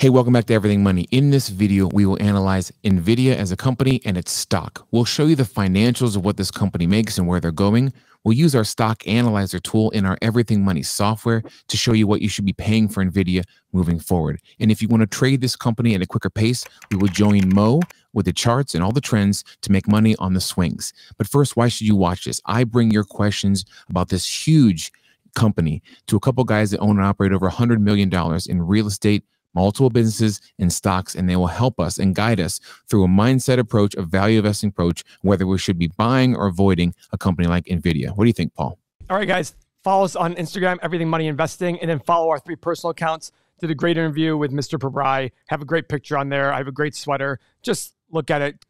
Hey, welcome back to Everything Money. In this video, we will analyze NVIDIA as a company and its stock. We'll show you the financials of what this company makes and where they're going. We'll use our stock analyzer tool in our Everything Money software to show you what you should be paying for NVIDIA moving forward. And if you want to trade this company at a quicker pace, we will join Mo with the charts and all the trends to make money on the swings. But first, why should you watch this? I bring your questions about this huge company to a couple guys that own and operate over $100 million in real estate multiple businesses and stocks, and they will help us and guide us through a mindset approach, a value investing approach, whether we should be buying or avoiding a company like NVIDIA. What do you think, Paul? All right, guys, follow us on Instagram, Everything Money Investing, and then follow our three personal accounts. Did a great interview with Mr. Pabrai. Have a great picture on there. I have a great sweater. Just look at it,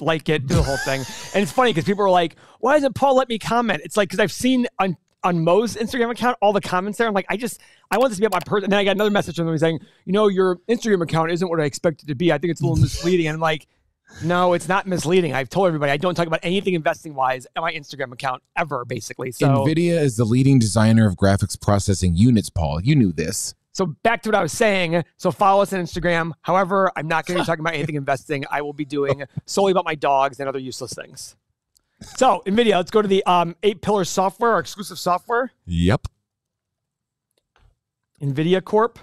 like it, do the whole thing. And it's funny because people are like, why doesn't Paul let me comment? It's like, because I've seen on on Mo's Instagram account, all the comments there. I'm like, I just, I want this to be up my person. And then I got another message from them saying, you know, your Instagram account isn't what I expected it to be. I think it's a little misleading. And I'm like, no, it's not misleading. I've told everybody I don't talk about anything investing wise on my Instagram account ever, basically. So NVIDIA is the leading designer of graphics processing units, Paul. You knew this. So back to what I was saying. So follow us on Instagram. However, I'm not going to be talking about anything investing. I will be doing solely about my dogs and other useless things. So, NVIDIA, let's go to the um, eight pillar software, our exclusive software. Yep. NVIDIA Corp.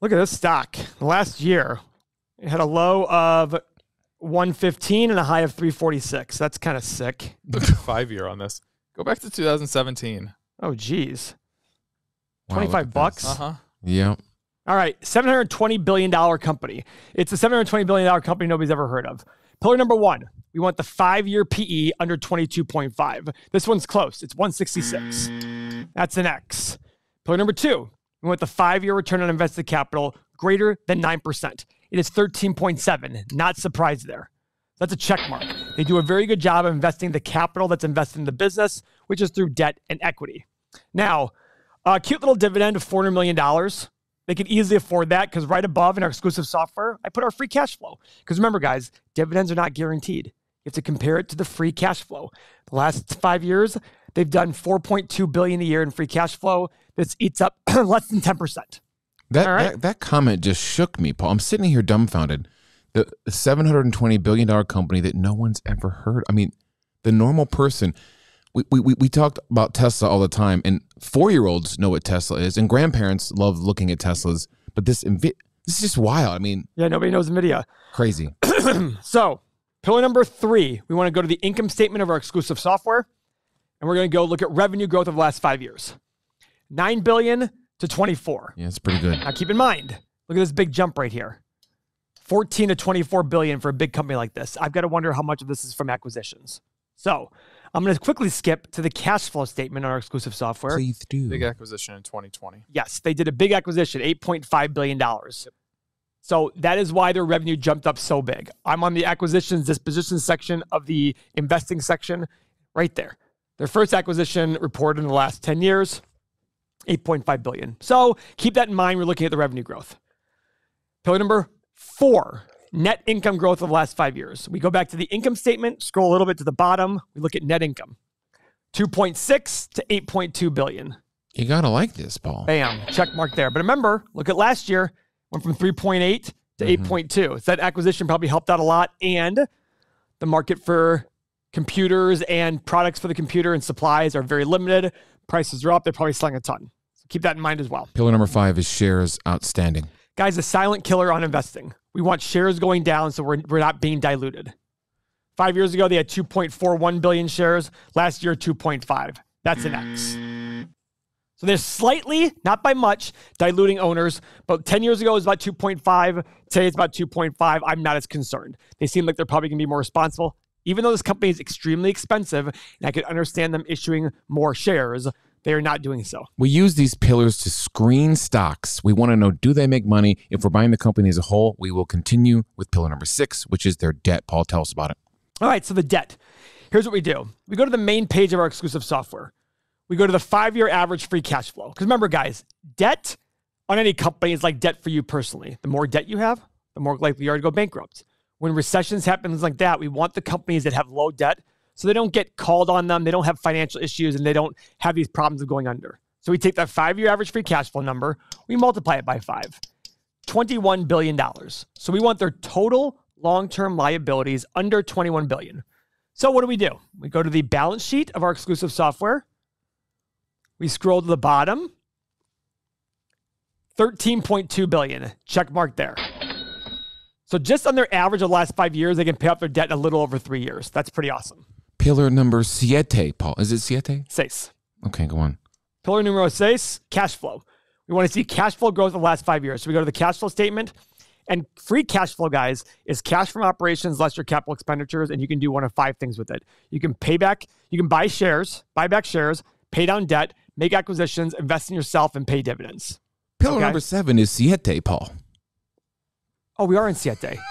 Look at this stock. Last year, it had a low of 115 and a high of 346. That's kind of sick. Five year on this. Go back to 2017. Oh, geez. Wow, 25 bucks? Uh huh. Yep. All right. $720 billion company. It's a $720 billion company nobody's ever heard of. Pillar number one we want the five year PE under 22.5. This one's close. It's 166. That's an X. Pillar number two, we want the five year return on invested capital greater than 9%. It is 13.7. Not surprised there. That's a check mark. They do a very good job of investing the capital that's invested in the business, which is through debt and equity. Now, a cute little dividend of $400 million. They can easily afford that because right above in our exclusive software, I put our free cash flow. Because remember, guys, dividends are not guaranteed. You have to compare it to the free cash flow. The last five years, they've done 4.2 billion a year in free cash flow. This eats up less than 10%. That, right? that that comment just shook me, Paul. I'm sitting here dumbfounded. The 720 billion dollar company that no one's ever heard. I mean, the normal person. We, we, we talked about Tesla all the time, and four year olds know what Tesla is, and grandparents love looking at Teslas. But this this is just wild. I mean, yeah, nobody knows Nvidia. Crazy. so Pillar number three, we want to go to the income statement of our exclusive software, and we're going to go look at revenue growth of the last five years. 9 billion to 24. Yeah, it's pretty good. Now keep in mind, look at this big jump right here. 14 to 24 billion for a big company like this. I've got to wonder how much of this is from acquisitions. So I'm going to quickly skip to the cash flow statement on our exclusive software. Please do. Big acquisition in 2020. Yes, they did a big acquisition, $8.5 billion. Yep. So that is why their revenue jumped up so big. I'm on the acquisitions disposition section of the investing section right there. Their first acquisition reported in the last 10 years, 8.5 billion. So keep that in mind. We're looking at the revenue growth. Pillar number four, net income growth of the last five years. We go back to the income statement, scroll a little bit to the bottom. We look at net income, 2.6 to 8.2 billion. You gotta like this, Paul. Bam, check mark there. But remember, look at last year, went from 3.8 to mm-hmm. 8.2. So that acquisition probably helped out a lot. And the market for computers and products for the computer and supplies are very limited. Prices are up. They're probably selling a ton. So keep that in mind as well. Pillar number five is shares outstanding. Guys, a silent killer on investing. We want shares going down so we're, we're not being diluted. Five years ago, they had 2.41 billion shares. Last year, 2.5. That's an X. So they're slightly, not by much, diluting owners. But 10 years ago it was about 2.5. Today it's about 2.5. I'm not as concerned. They seem like they're probably going to be more responsible. Even though this company is extremely expensive, and I could understand them issuing more shares, they are not doing so. We use these pillars to screen stocks. We want to know do they make money? If we're buying the company as a whole, we will continue with pillar number six, which is their debt. Paul, tell us about it. All right, so the debt. Here's what we do we go to the main page of our exclusive software we go to the five year average free cash flow. Because remember, guys, debt on any company is like debt for you personally. The more debt you have, the more likely you are to go bankrupt. When recessions happen like that, we want the companies that have low debt so they don't get called on them, they don't have financial issues, and they don't have these problems of going under. So we take that five year average free cash flow number, we multiply it by five. $21 billion. So we want their total long term liabilities under 21 billion. So what do we do? We go to the balance sheet of our exclusive software. We scroll to the bottom. 13.2 billion. Check mark there. So just on their average of the last five years, they can pay off their debt in a little over three years. That's pretty awesome. Pillar number siete, Paul. Is it siete? Seis. Okay, go on. Pillar numero seis, cash flow. We want to see cash flow growth in the last five years. So we go to the cash flow statement. And free cash flow, guys, is cash from operations less your capital expenditures. And you can do one of five things with it. You can pay back, you can buy shares, buy back shares, pay down debt, make acquisitions, invest in yourself, and pay dividends. Pillar Okay. number seven is siete, Paul. Oh, we are in siete.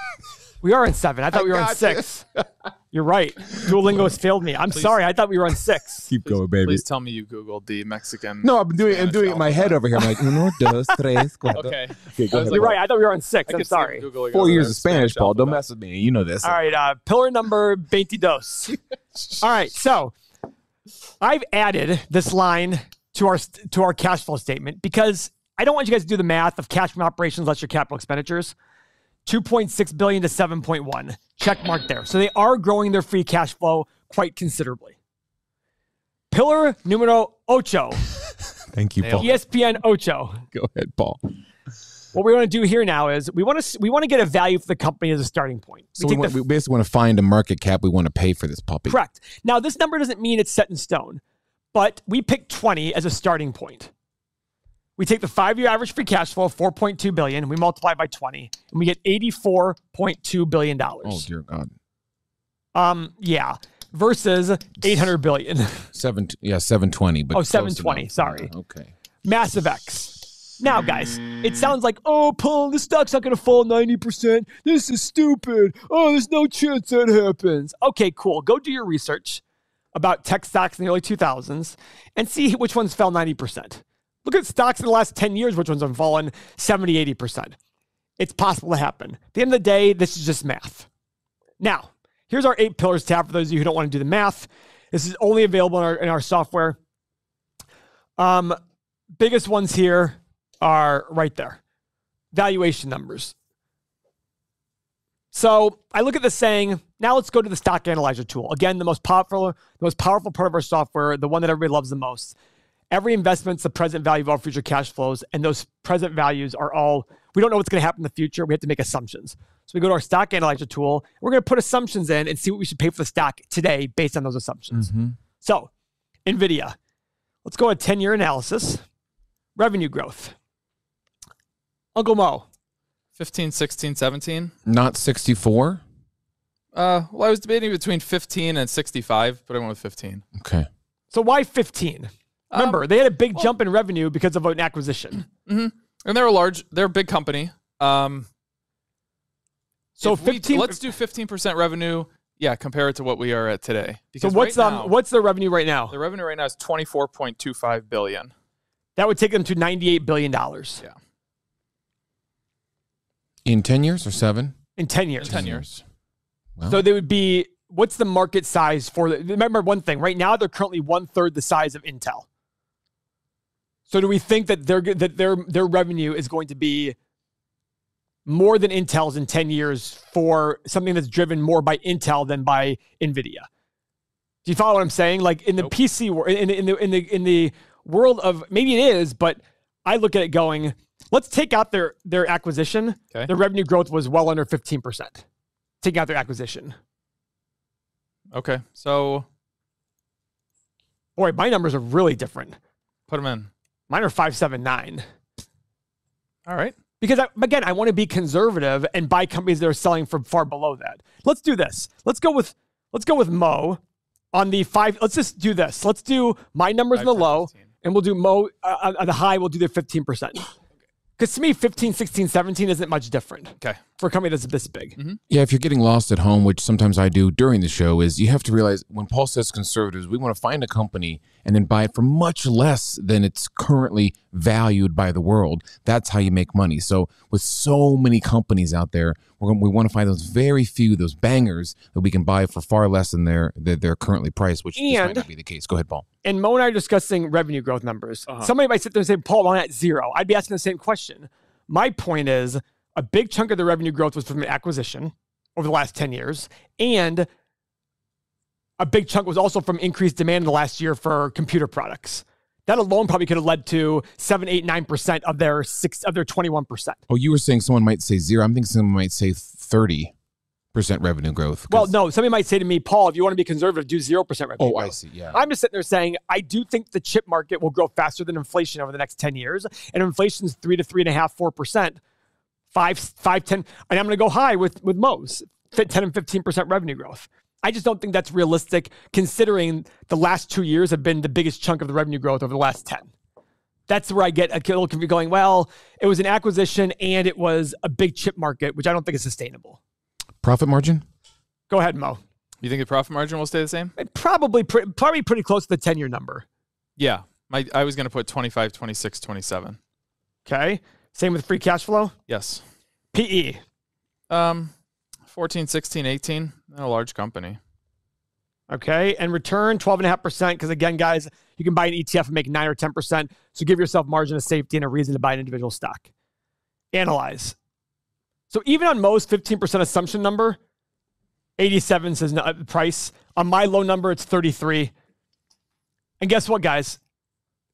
We are in seven. I thought we were in got you. six. You're right. Duolingo has failed me. I'm sorry. I thought we were on six. Keep Please, please tell me you Googled the Mexican. No, I'm doing. I'm doing it in my head over here. I'm like uno, dos, tres, cuatro. Okay. Okay, go ahead. You're right. I thought we were on six. I I'm could see him sorry. Four years of Spanish, Paul. Don't mess with me. You know this. All right. Uh, pillar number 22. All right. So I've added this line to our to our cash flow statement because I don't want you guys to do the math of cash from operations less your capital expenditures. 2.6 billion to 7.1. Check mark there. So they are growing their free cash flow quite considerably. Pillar numero ocho, Thank you, Paul. ESPN ocho. Go ahead, Paul. What we want to do here now is we want to we want to get a value for the company as a starting point. So we, want, the we basically want to find a market cap we want to pay for this puppy. Correct. Now, this number doesn't mean it's set in stone, but we picked 20 as a starting point. We take the five-year average free cash flow of 4.2 billion, we multiply by 20, and we get 84.2 billion dollars. Oh dear God. um, yeah, versus 800 billion. Seven. Yeah, seven twenty. But Oh, 720, enough. sorry. Okay. Massive X. Now, guys, it sounds like, oh, Paul, the stock's not going to fall 90%. This is stupid. Oh, there's no chance that happens. Okay, cool. Go do your research about tech stocks in the early 2000s and see which ones fell 90%. Look at stocks in the last 10 years, which ones have fallen 70, 80%. It's possible to happen. At the end of the day, this is just math. Now, here's our eight pillars tab for those of you who don't want to do the math. This is only available in our, in our software. Um, biggest ones here are right there valuation numbers. So I look at this saying, now let's go to the stock analyzer tool. Again, the most powerful, the most powerful part of our software, the one that everybody loves the most. Every investment's the present value of all future cash flows, and those present values are all we don't know what's going to happen in the future. We have to make assumptions. So we go to our stock analyzer tool. We're going to put assumptions in and see what we should pay for the stock today based on those assumptions. So, Nvidia. Let's go a 10-year analysis. Revenue growth. Uncle Mo. 15, 16, 17. Not sixty-four. Uh, well, I was debating between 15 and 65, but I went with 15. Okay. So why 15? Remember, Um, they had a big jump in revenue because of an acquisition. And they're a large, they're a big company. Um, So if we- 15 let's do 15% revenue. Yeah, compare it to what we are at today. So Because what's right um now, what's their revenue right now? the revenue right now is 24.25 billion. That would take them to 98 billion dollars Yeah. In ten years or seven? in 10 years. 10 years. Well, So they would be what's the market size for the remember one thing, right now they're currently one third the size of Intel. So do we think that their that their their revenue is going to be more than Intel's in 10 years for something that's driven more by Intel than by Nvidia? Do you follow what I'm saying? Like in the Nope. PC world, in, in the in the in the world of maybe it is, but I look at it going, let's take out their their acquisition. Okay. Their revenue growth was well under 15%. Taking out their acquisition. Okay. So Boy, my numbers are really different. put them in. Mine are 579. All right. Because I, again, I want to be conservative and buy companies that are selling from far below that. Let's do this. Let's go with let's go with Mo on the five. Let's just do this. Let's do my numbers in the low, 15. and we'll do Mo uh, on the high. We'll do the 15%. Because to me, 15, 16, 17 isn't much different. Okay. For a company that's this big. Mm-hmm. Yeah, if you're getting lost at home, which sometimes I do during the show, is you have to realize when Paul says conservatives, we want to find a company and then buy it for much less than it's currently valued by the world. That's how you make money. So with so many companies out there, we're, we want to find those very few, those bangers that we can buy for far less than they're they're, they're currently priced, which this might And- not be the case. Go ahead, Paul. And Mo and I are discussing revenue growth numbers. Uh-huh. Somebody might sit there and say, Paul, why not zero? I'd be asking the same question. My point is a big chunk of the revenue growth was from an acquisition over the last 10 years. And a big chunk was also from increased demand in the last year for computer products. That alone probably could have led to seven, eight, nine percent of their six of their 21 percent. Oh, you were saying someone might say zero. I'm thinking someone might say thirty percent revenue growth. Well, no, somebody might say to me, Paul, if you want to be conservative, do zero percent revenue. Oh, I growth. see. Yeah. I'm just sitting there saying I do think the chip market will grow faster than inflation over the next 10 years. And inflation's three to three and a half, four percent, five, five, ten, and I'm gonna go high with with Mo's 10 and 15 percent revenue growth. I just don't think that's realistic considering the last two years have been the biggest chunk of the revenue growth over the last 10. That's where I get a little confused going, well, it was an acquisition and it was a big chip market, which I don't think is sustainable. Profit margin. Go ahead, Mo. You think the profit margin will stay the same? Probably, pre- probably pretty close to the 10 year number. Yeah. My, I was going to put 25, 26, 27. Okay. Same with free cash flow. Yes. PE. Um, 14, 16, 18. They're a large company. Okay. And return 12.5%. Because again, guys, you can buy an ETF and make 9 or 10%. So give yourself margin of safety and a reason to buy an individual stock. Analyze. So even on most 15% assumption number, 87 says no, uh, price. On my low number, it's 33. And guess what, guys?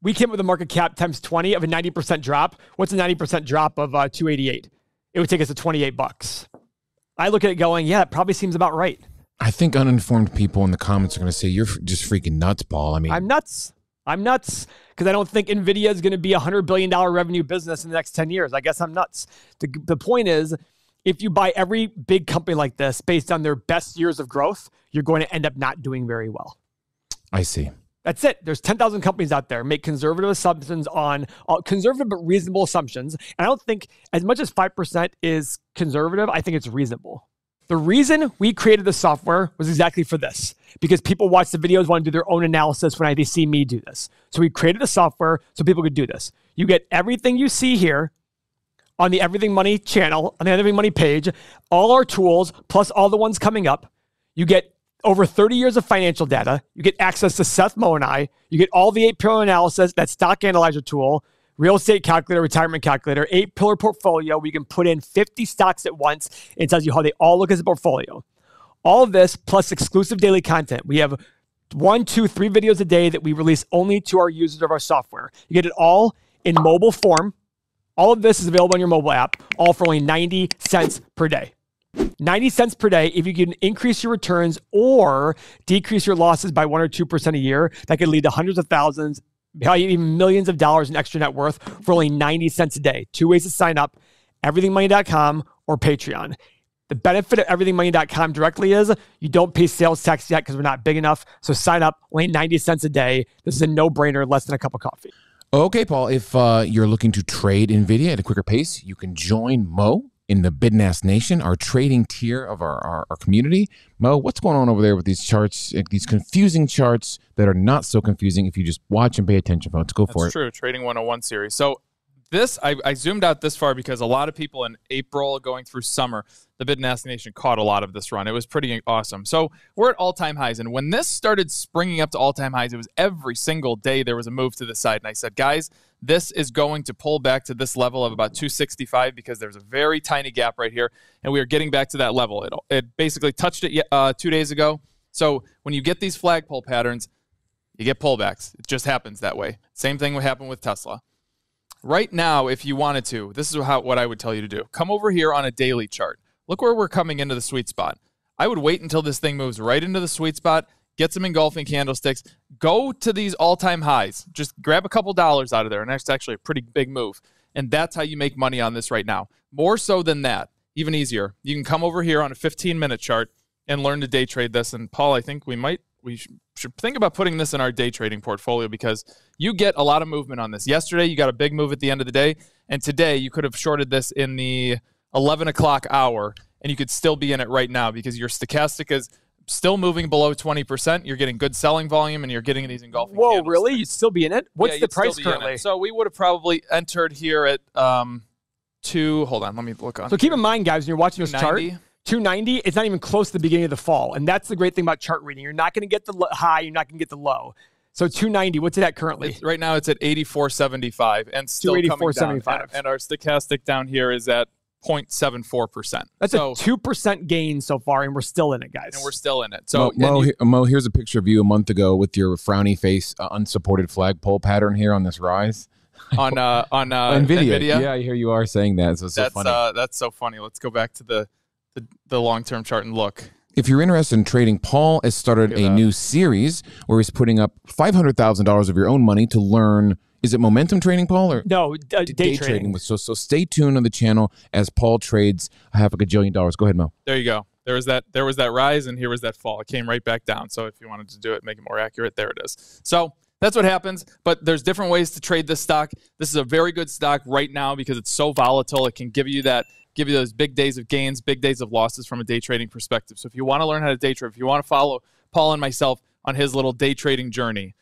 We came up with a market cap times 20 of a 90% drop. What's a 90% drop of uh, 288? It would take us to 28 bucks. I look at it going, yeah, it probably seems about right. I think uninformed people in the comments are going to say you're just freaking nuts, Paul. I mean, I'm nuts. I'm nuts because I don't think Nvidia is going to be a hundred billion dollar revenue business in the next ten years. I guess I'm nuts. The, the point is, if you buy every big company like this based on their best years of growth, you're going to end up not doing very well. I see. That's it. There's 10,000 companies out there make conservative assumptions on uh, conservative but reasonable assumptions. And I don't think as much as 5% is conservative, I think it's reasonable. The reason we created the software was exactly for this because people watch the videos, want to do their own analysis when they see me do this. So we created the software so people could do this. You get everything you see here on the Everything Money channel, on the Everything Money page, all our tools, plus all the ones coming up. You get over 30 years of financial data. You get access to Seth Mo and I. You get all the eight pillar analysis, that stock analyzer tool, real estate calculator, retirement calculator, eight pillar portfolio. We can put in 50 stocks at once. and tells you how they all look as a portfolio. All of this plus exclusive daily content. We have one, two, three videos a day that we release only to our users of our software. You get it all in mobile form. All of this is available on your mobile app, all for only 90 cents per day. 90 cents per day. If you can increase your returns or decrease your losses by 1 or 2% a year, that could lead to hundreds of thousands, even millions of dollars in extra net worth for only 90 cents a day. Two ways to sign up everythingmoney.com or Patreon. The benefit of everythingmoney.com directly is you don't pay sales tax yet because we're not big enough. So sign up, only 90 cents a day. This is a no brainer, less than a cup of coffee. Okay, Paul. If uh, you're looking to trade Nvidia at a quicker pace, you can join Mo in the Bid Ask Nation, our trading tier of our, our, our community. Mo, what's going on over there with these charts, uh, these confusing charts that are not so confusing if you just watch and pay attention, folks? Go for That's it. true. Trading 101 series. So this, I, I zoomed out this far because a lot of people in April going through summer, the Bid Ask Nation caught a lot of this run. It was pretty awesome. So we're at all time highs. And when this started springing up to all time highs, it was every single day there was a move to the side. And I said, guys, this is going to pull back to this level of about 265 because there's a very tiny gap right here. And we are getting back to that level. It, it basically touched it uh, two days ago. So when you get these flagpole patterns, you get pullbacks. It just happens that way. Same thing would happen with Tesla. Right now, if you wanted to, this is how what I would tell you to do. Come over here on a daily chart. Look where we're coming into the sweet spot. I would wait until this thing moves right into the sweet spot, get some engulfing candlesticks, go to these all-time highs. Just grab a couple dollars out of there, and that's actually a pretty big move. And that's how you make money on this right now. More so than that, even easier. You can come over here on a 15-minute chart and learn to day trade this. And Paul, I think we might we should, should think about putting this in our day trading portfolio because you get a lot of movement on this. Yesterday, you got a big move at the end of the day, and today you could have shorted this in the 11 o'clock hour, and you could still be in it right now because your stochastic is still moving below 20%. You're getting good selling volume and you're getting these engulfing. Whoa, candles. really? You'd still be in it? What's Yeah, the price be in it. currently? So we would have probably entered here at um, two. Hold on, let me look on. So keep in mind, guys, when you're watching this chart, 290. 290, it's not even close to the beginning of the fall. And that's the great thing about chart reading. You're not going to get the high, you're not going to get the low. So 290, what's it at currently? It's- right now it's at 84.75 and still coming down. 284.75. And, and our stochastic down here is at 0.74%. That's so, a 2% gain so far, and we're still in it, guys. and we're still in it. So Mo, Mo, you- Mo, here's a picture of you a month ago with your frowny face, uh, unsupported flagpole pattern here on this rise. on uh, on uh, Nvidia. Nvidia. Yeah, here you are saying that. So it's so that's funny. uh, that's so funny. Let's go back to the the, the long term chart and look. if you're interested in trading, Paul has started a new series where he's putting up five hundred thousand dollars of your own money to learn. Is it momentum trading, Paul, or no, uh, day, trading. with? So, so stay tuned on the channel as Paul trades half a gajillion dollars. Go ahead, Mo. There you go. There was that there was that rise and here was that fall. It came right back down. So if you wanted to do it, make it more accurate, there it is. So that's what happens. But there's different ways to trade this stock. This is a very good stock right now because it's so volatile. It can give you that give you those big days of gains, big days of losses from a day trading perspective. So if you want to learn how to day trade, if you want to follow Paul and myself on his little day trading journey,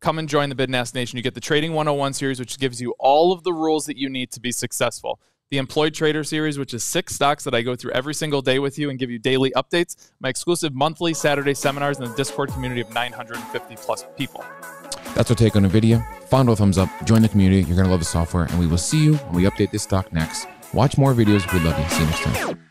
come and join the Bid and Ask Nation. You get the Trading 101 series, which gives you all of the rules that you need to be successful. The Employed Trader series, which is six stocks that I go through every single day with you and give you daily updates. My exclusive monthly Saturday seminars in the Discord community of 950 plus people. That's our take on NVIDIA. Fondle a thumbs up, join the community. You're going to love the software, and we will see you when we update this stock next. Watch more videos. We love you. See you next time.